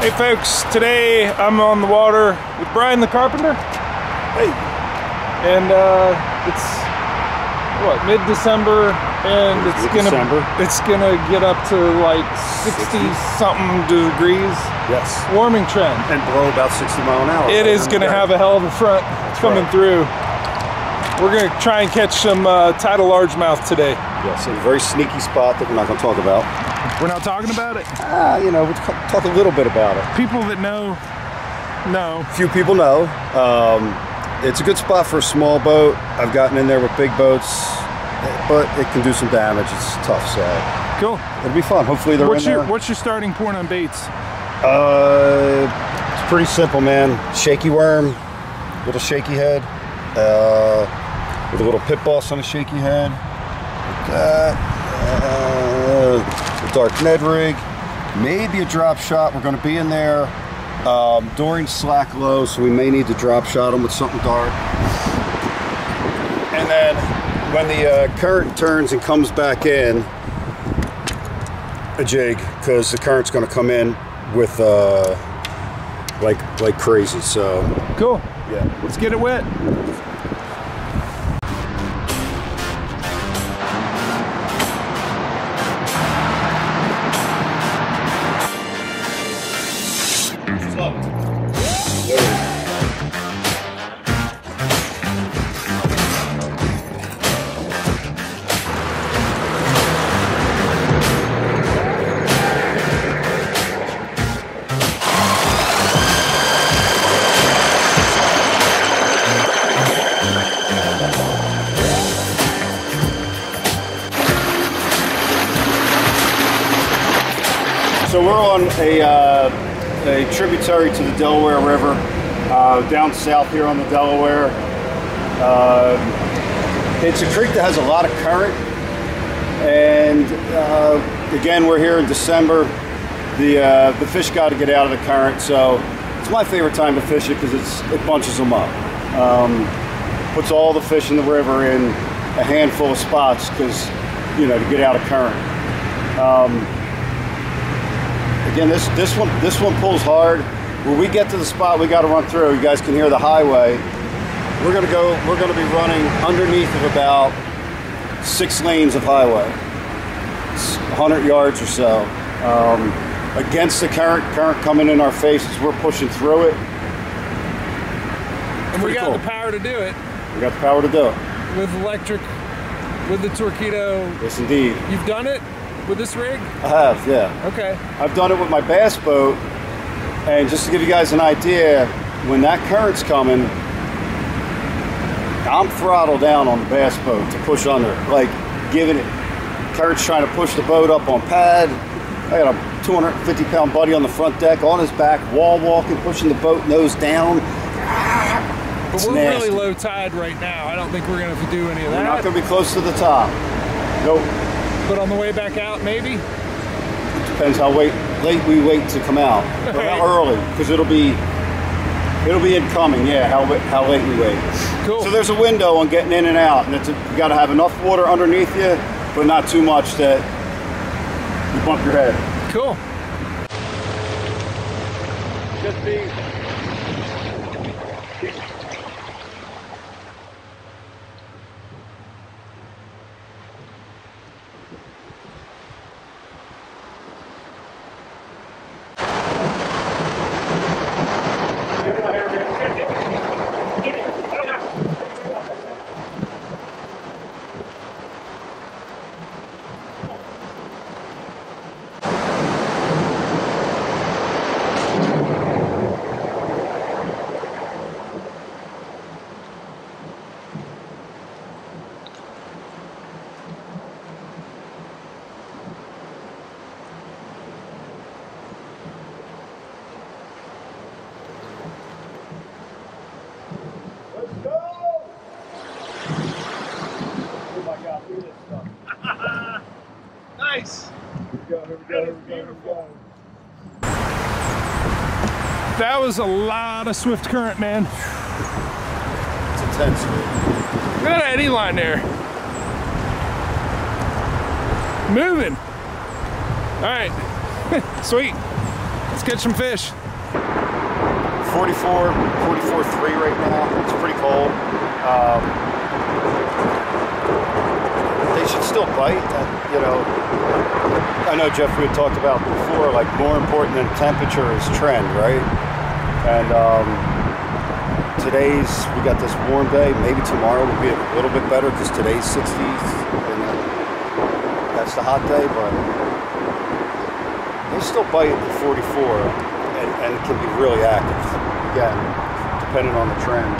Hey folks, today I'm on the water with Brian the Carpenter. Hey. And uh, it's what mid-December, and it's gonna it's gonna get up to like 60 something degrees. Yes. Warming trend. And blow about 60 mile an hour. It is gonna have a hell of a front coming right. through. We're gonna try and catch some uh, tidal largemouth today. Yes, in a very sneaky spot that we're not going to talk about. We're not talking about it. Ah, you know, we'll talk a little bit about it. People that know, know. Few people know. Um, it's a good spot for a small boat. I've gotten in there with big boats, but it can do some damage. It's tough, so Cool. it'll be fun. Hopefully they're What's in your there. What's your starting point on baits? Uh, it's pretty simple, man. Shaky worm, little shaky head, uh, with a little pit boss on a shaky head. Like that. Uh, dark Ned rig, maybe a drop shot. We're going to be in there um, during slack low, so we may need to drop shot them with something dark. And then when the uh, current turns and comes back in, a jig because the current's going to come in with uh, like like crazy. So Cool. yeah, Let's get it wet. We're on a, uh, a tributary to the Delaware River, uh, down south here on the Delaware. Uh, it's a creek that has a lot of current, and uh, again, we're here in December. The uh, the fish got to get out of the current, so it's my favorite time to fish it because it's it bunches them up. Um, puts all the fish in the river in a handful of spots because you know to get out of current. Again, this this one this one pulls hard. When we get to the spot we got to run through, you guys can hear the highway. We're gonna go. We're gonna be running underneath of about six lanes of highway, 100 yards or so, um, against the current. Current coming in our faces. We're pushing through it. And we got cool. the power to do it We got the power to do it. with electric, with the Torqeedo. Yes, indeed. You've done it with this rig? I have. Yeah. Okay. I've done it with my bass boat, and just to give you guys an idea, when that current's coming, I'm throttle down on the bass boat to push under, like giving it. Current's trying to push the boat up on pad. I got a 250 pound buddy on the front deck, on his back, wall walking, pushing the boat nose down. But It's we're nasty. really low tide right now. I don't think we're gonna have to do any of that. We're not going to be close to the top. Nope. But on the way back out, maybe. Depends how wait, late we wait to come out, or how early, because it'll be it'll be incoming. Yeah, how how late we wait. Cool. So there's a window on getting in and out, and it's a, you got to have enough water underneath you, but not too much that you bump your head. Cool. Just be. Let's go! Oh my God, look at this stuff. Nice. Here we go, here we go, here we go, here we go. That was a lot of swift current, man. It's intense. Look at that eddy line there. Moving. All right. Sweet. Let's catch some fish. 44, 44.3 right now. It's pretty cold. Um, they should still bite. Uh, you know, I know Jeff. We had talked about before. Like more important than temperature is trend, right? And um, today's we got this warm day. Maybe tomorrow will be a little bit better because today's 60s. And that's the hot day, but they still bite at the 44 and, and can be really active. Again, depending on the trend.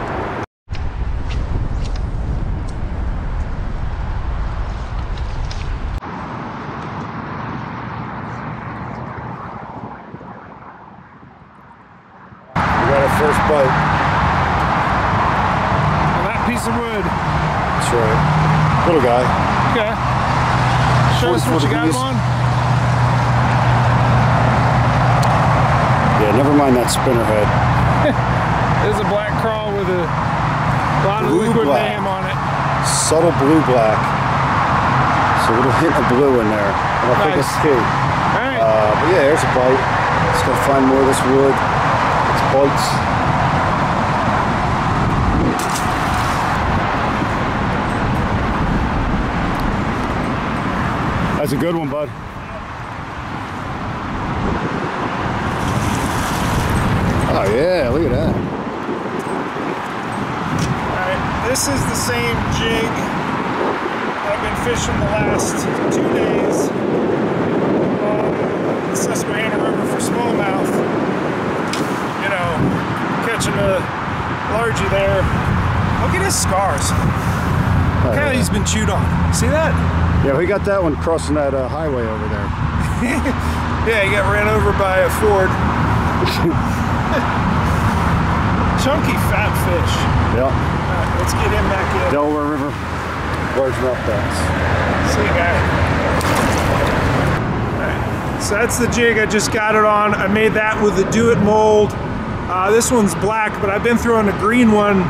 We got our first bite. On that piece of wood. That's right. Little guy. Okay. Show us what you got him 44 on. Yeah, never mind that spinner head. There's a black crawl with a lot of liquid black. name on it. Subtle blue black. So a little hint of blue in there. And I think Nice. it's key. All right. Uh, but yeah, there's a bite. Just gotta find more of this wood. It's bites. That's a good one, bud. Oh yeah, look at that. Alright, this is the same jig I've been fishing the last two days on the Susquehanna River for smallmouth. You know, catching a largie there. Look at his scars. Oh, Look how he's been chewed on. See that? Yeah, we got that one crossing that uh, highway over there. Yeah, he got ran over by a Ford. Chunky fat fish. Yeah, Alright, let's get him back in. Delaware River, largemouth bass. See you guy. Alright, So that's the jig. I just got it on. I made that with the Do It mold. Uh, this one's black, but I've been throwing a green one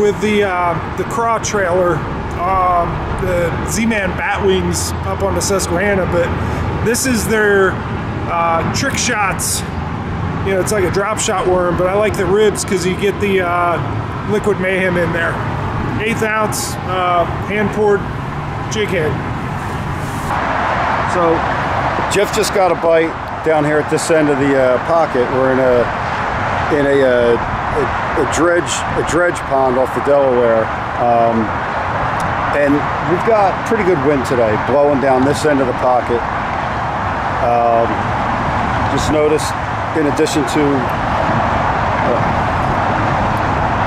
with the uh, the craw trailer, um, the Z-Man Batwings up on the Susquehanna. But this is their uh, trick shots. You know, it's like a drop shot worm, but I like the ribs because you get the uh, liquid mayhem in there. Eighth ounce uh, hand poured jig head. So, Jeff just got a bite down here at this end of the uh, pocket. We're in a in a, uh, a, a dredge a dredge pond off the Delaware, um, and we've got pretty good wind today, blowing down this end of the pocket. Um, just noticed, in addition to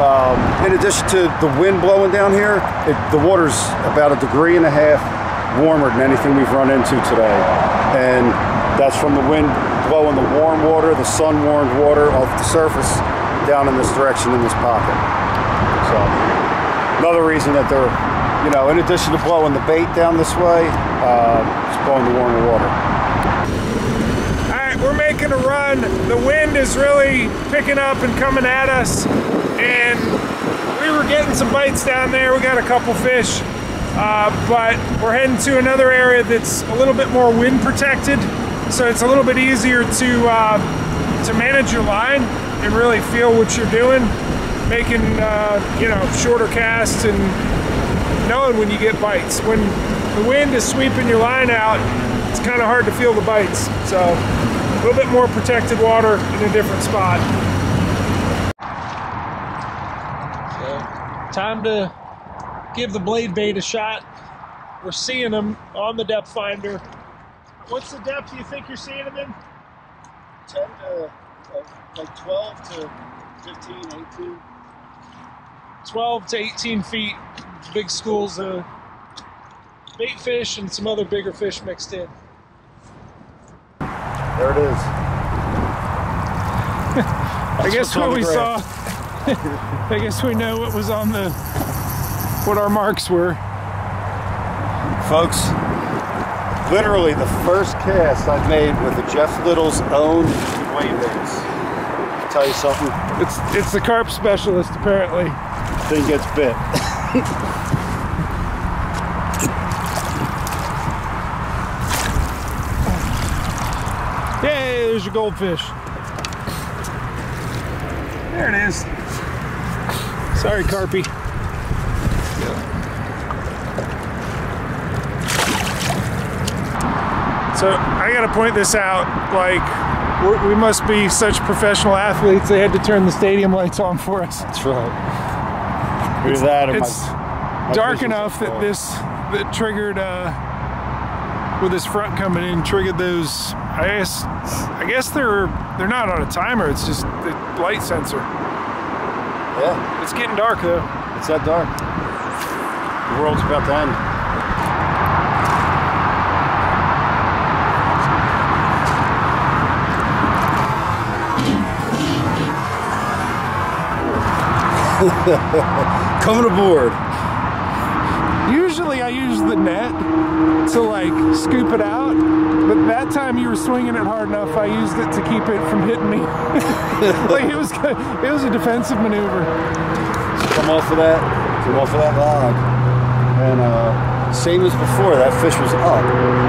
um, in addition to the wind blowing down here, it, the water's about a degree and a half warmer than anything we've run into today. And that's from the wind blowing the warm water, the sun warmed water off the surface down in this direction in this pocket. So, another reason that they're, you know, in addition to blowing the bait down this way, uh, it's blowing the warmer water. We're making a run. The wind is really picking up and coming at us. And we were getting some bites down there. We got a couple fish. Uh, but we're heading to another area that's a little bit more wind protected. So it's a little bit easier to, uh, to manage your line and really feel what you're doing. Making, uh, you know, shorter casts and knowing when you get bites. When the wind is sweeping your line out, it's kind of hard to feel the bites. So a little bit more protected water in a different spot. So time to give the blade bait a shot. We're seeing them on the depth finder. What's the depth you think you're seeing them in? 10 to, like 12 to 15, 18. 12 to 18 feet. Big schools of bait fish and some other bigger fish mixed in. There it is. I guess what we saw. I guess we know what was on the what our marks were. Folks, literally the first cast I've made with the Jeff Little's own blade baits. Tell you something, It's it's the carp specialist apparently. thing gets bit. Yay! There's your goldfish. There it is. Sorry, Carpy. So I got to point this out. Like, we're, must be such professional athletes. They had to turn the stadium lights on for us. That's right. Either that It's my, my dark enough that this that triggered uh, with this front coming in triggered those. I guess I guess they're they're not on a timer. It's just the light sensor. Yeah, It's getting dark though. it's that dark. The world's about to end. Coming aboard. Usually I use the net to like scoop it out, but that time you were swinging it hard enough. I used it to keep it from hitting me. like it was it was a defensive maneuver. Come off of that. Come off of that log. And uh, same as before, that fish was up.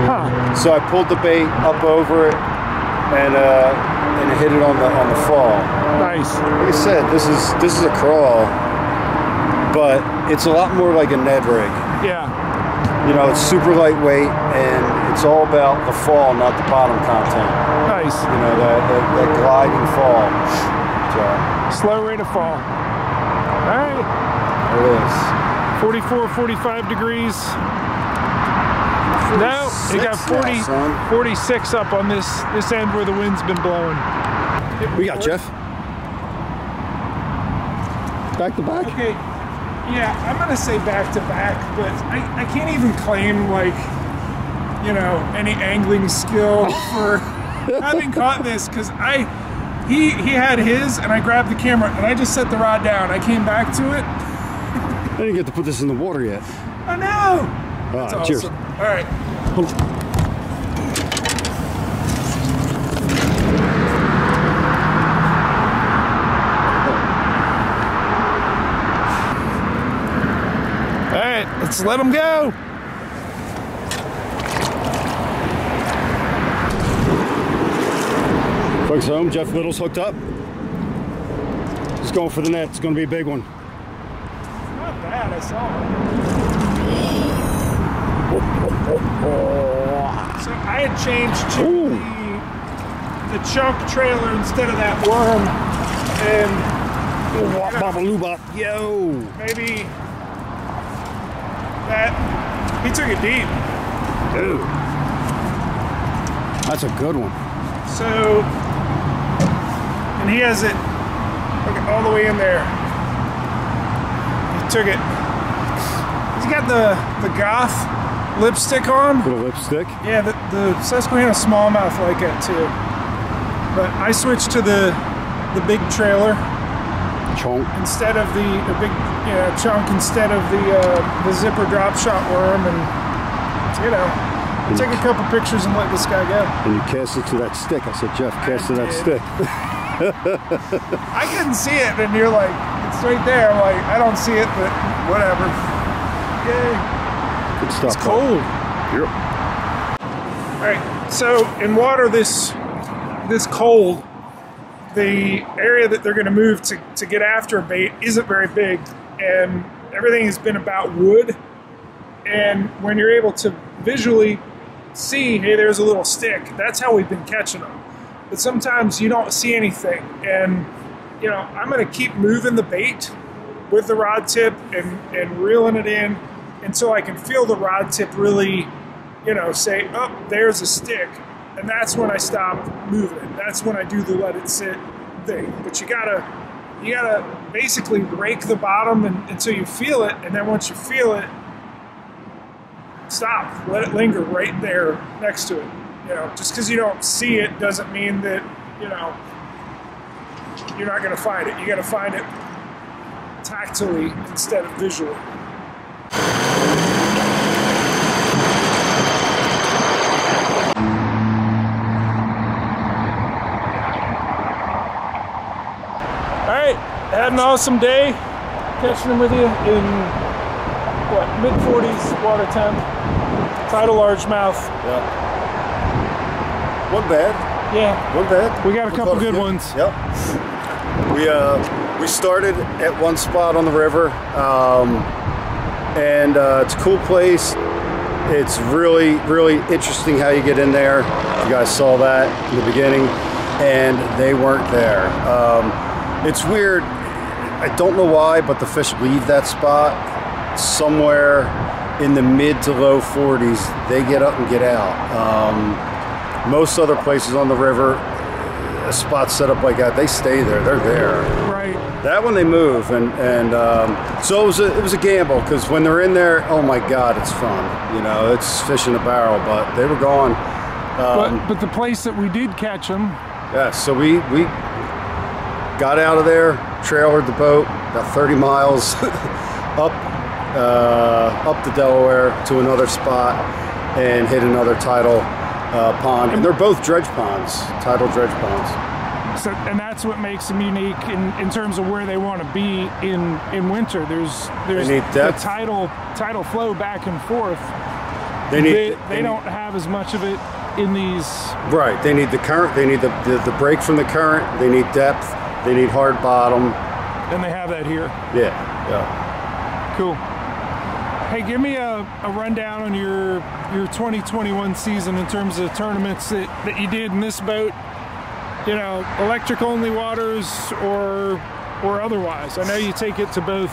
Huh. So I pulled the bait up over it and uh, and hit it on the on the fall. Nice. Like I said, this is this is a crawl, but it's a lot more like a Ned rig. Yeah. You know, it's super lightweight and it's all about the fall, not the bottom content. Nice. You know, that, that, that gliding fall. So Slow rate of fall. All right. there it is. 44, 45 degrees. No, it got 46 now, 40, 46 up on this this end where the wind's been blowing. We got Jeff. Back to back. Okay, yeah, I'm gonna say back to back, but I, I can't even claim like, you know, any angling skill for having caught this because I, he he had his and I grabbed the camera and I just set the rod down. I came back to it. I didn't get to put this in the water yet. Oh no! Ah, cheers. awesome. All right. All right, let's let them go. Folks home, Jeff Little's hooked up. He's going for the net. It's going to be a big one. Not bad, I saw it. So I had changed to Ooh. the, the chunk trailer instead of that worm, and Wop, bop, a. Yo. maybe that he took it deep. Dude. That's a good one. So, and he has it look all the way in there. He took it. He's got the the goth lipstick on. Little lipstick. Yeah, the, the Susquehanna smallmouth like that too. But I switched to the the big trailer Chonk. instead of the, the big yeah, chunk instead of the uh, the zipper drop shot worm, and you know, take a couple pictures and let this guy go. And you cast it to that stick. I said, Jeff, cast to that stick. I couldn't see it, and you're like, it's right there. I'm like, I don't see it, but whatever. Yay! Good stuff. It's cold. Yep. All right. So in water this this cold, the area that they're going to move to to get after a bait isn't very big, and everything has been about wood. And when you're able to visually see, hey, there's a little stick. That's how we've been catching them. But sometimes you don't see anything, and you know I'm going to keep moving the bait with the rod tip and and reeling it in until I can feel the rod tip really you know, say, oh, there's a stick. And that's when I stop moving. That's when I do the let it sit thing. But you gotta, you gotta basically rake the bottom and, until you feel it. And then once you feel it, stop. Let it linger right there next to it. You know, just because you don't see it doesn't mean that, you know, you're not gonna find it. You gotta find it tactily instead of visually. Had an awesome day catching them with you in what mid 40s water temp, tidal largemouth. Yeah. One bad. Yeah, One bad. We got a couple caught good few. ones. Yep. We uh, we started at one spot on the river, um, and uh, it's a cool place. It's really really interesting how you get in there. You guys saw that in the beginning, and they weren't there. Um, it's weird. I don't know why, but the fish leave that spot somewhere in the mid to low 40s. They get up and get out. Um, most other places on the river, a spot set up like that, they stay there. They're there. Right. That one they move, and and um, so it was a it was a gamble because when they're in there, oh my God, it's fun. You know, it's fish in a barrel, but they were gone. Um, but, but the place that we did catch them, yeah, so we we got out of there, trailered the boat about 30 miles up uh, up the Delaware to another spot and hit another tidal uh, pond. And they're both dredge ponds, tidal dredge ponds. so, and that's what makes them unique in, in terms of where they want to be in in winter. There's there's need the tidal tidal flow back and forth. They need They, they they don't have as much of it in these. right. They need the current. They need the, the the break from the current. They need depth. They need hard bottom. And they have that here. Yeah, yeah. Cool. Hey, give me a, a rundown on your your 2021 season in terms of tournaments that, that you did in this boat. You know, electric only waters or or otherwise. I know you take it to both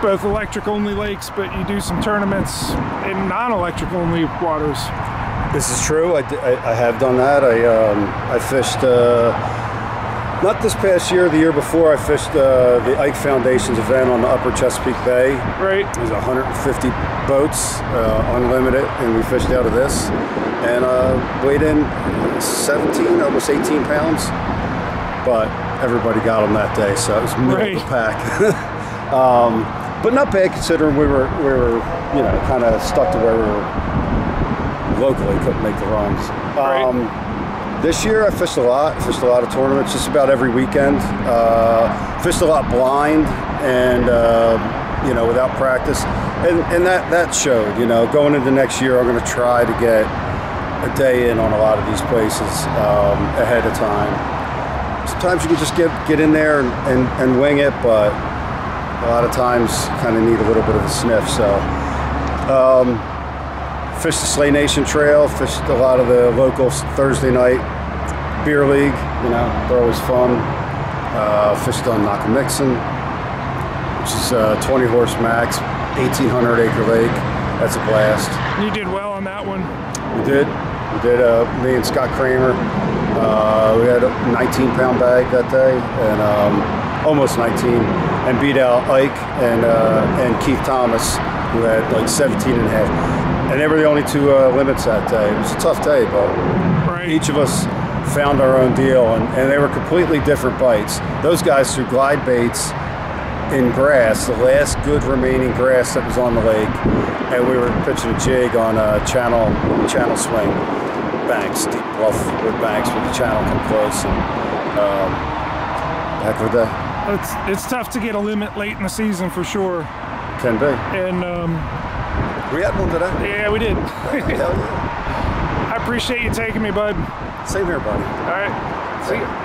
both electric only lakes, but you do some tournaments in non-electric only waters. This is true. I, I, I have done that. I um, I fished uh, not this past year. The year before, I fished uh, the Ike Foundation's event on the Upper Chesapeake Bay. Right. Was 150 boats, uh, unlimited, and we fished out of this, and uh, weighed in 17, almost 18 pounds. But everybody got them that day, so it was middle of the pack. um, but not bad considering we were we were you know kind of stuck to where we were locally couldn't make the runs. Right. This year I fished a lot, fished a lot of tournaments, just about every weekend. Uh, fished a lot blind and uh, you know without practice, and and that that showed. You know, going into next year, I'm going to try to get a day in on a lot of these places um, ahead of time. Sometimes you can just get get in there and, and, and wing it, but a lot of times kind of need a little bit of a sniff. So. Um, fished the Slay Nation Trail, fished a lot of the local Thursday night beer league. You know, they're always fun. Uh, fished on Nockamixon, which is uh, 20 horse max, 1,800 acre lake. That's a blast. You did well on that one. We did. We did. Uh, me and Scott Kramer. Uh, we had a 19 pound bag that day, and um, almost 19, and beat out Ike and uh, and Keith Thomas, who had like 17 and a half. And they were the only two uh, limits that day. It was a tough day, but Right. each of us found our own deal, and, and they were completely different bites. Those guys threw glide baits in grass, the last good remaining grass that was on the lake, and we were pitching a jig on a channel channel swing banks, deep bluff wood banks with the channel come close, and um, heck of a day. It's it's tough to get a limit late in the season for sure. Can be. And um, We had one today. yeah, we did. Yeah. I appreciate you taking me, bud. Same here, buddy. All right. See ya.